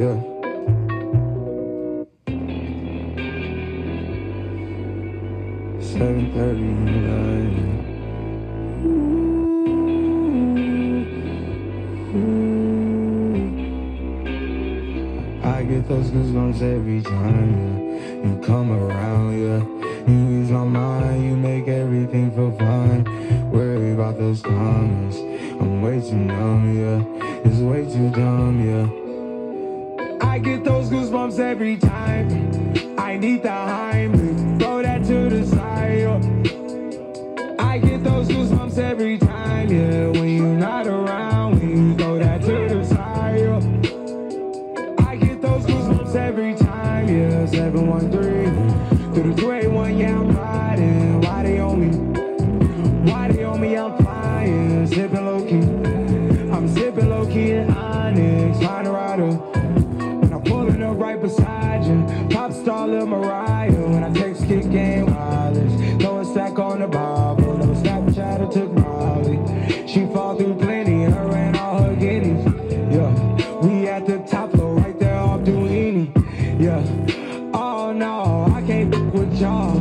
Yeah. Seven thirty in the night. I get those goosebumps every time yeah. you come around, yeah. You ease my mind, you make everything feel fine. Worry about those comments, I'm way too numb, yeah. It's way too dumb, yeah. I get those goosebumps every time. I need the Heimlich, throw that to the side. I get those goosebumps every time, yeah. When you're not around, when you throw that to the side. I get those goosebumps every time, yeah. 713 through the 281, yeah, I'm riding. Why they on me? Why they Mariah. When I text kick game wireless, throw a stack on the Bible. Never Snapchat or took Molly. She fall through plenty, her and all her guineas. Yeah, we at the top floor, right there off Dunlavy. Yeah, oh no, I can't f- with y'all.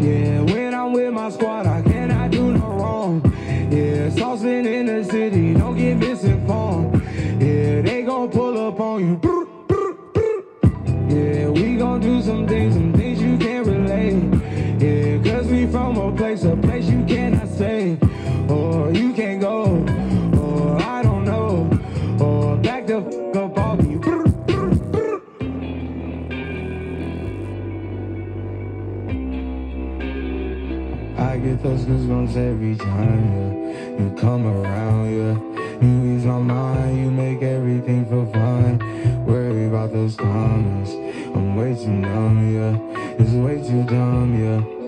Yeah, when I'm with my squad, I cannot do no wrong. Yeah, saucepan in the city, don't get misinformed. Yeah, they gon' pull up on you. From a place, you cannot stay. Or you can't go, or I don't know. Or back the up off me. I get those goosebumps every time, yeah. You come around, yeah. You ease my mind, you make everything feel fine. Worry about those comments. I'm way too numb, yeah. It's way too dumb, yeah.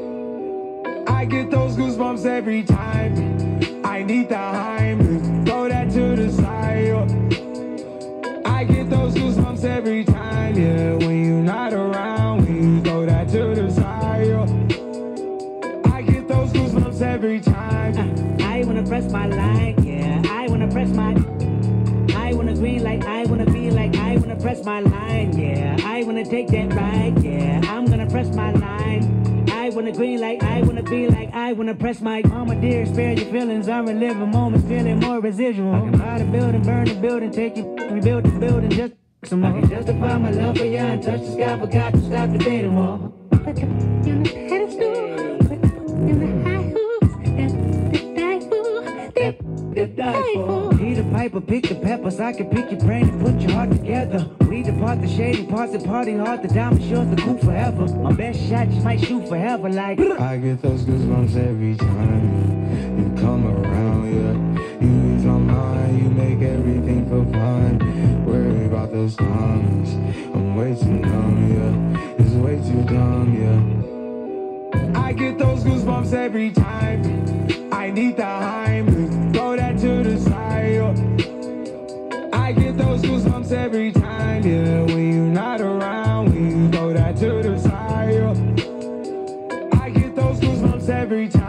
I get those goosebumps every time. I need the Heimlich, throw that to the side. I get those goosebumps every time, yeah. When you're not around, when you throw that to the side. I get those goosebumps every time. Uh, I wanna press my line, yeah. I wanna press my. I wanna green like I wanna be like I wanna press my line, yeah. I wanna take that ride, wanna green like I wanna be like I wanna press my. Mama dear, spare your feelings. I'm reliving moments, feeling more residual. I can buy the building, burn the building, take it, rebuild the building, just some more. I can justify my love for you and touch the sky, forgot to stop the dating wall. Piper, pick the peppers. I can pick your brain and put your heart together. We depart the shady parts and party hard. The diamond shows the cool forever. My best shot might shoot forever. Like I get those goosebumps every time you come around, yeah. You ease my mind, you make everything feel fine. Worry about those comments, I'm way too numb, yeah. It's way too dumb, yeah. I get those goosebumps every time. I need the Heimlich, get those goosebumps every time, yeah. When you're not around, when you throw that to the side, yeah. I get those goosebumps every time.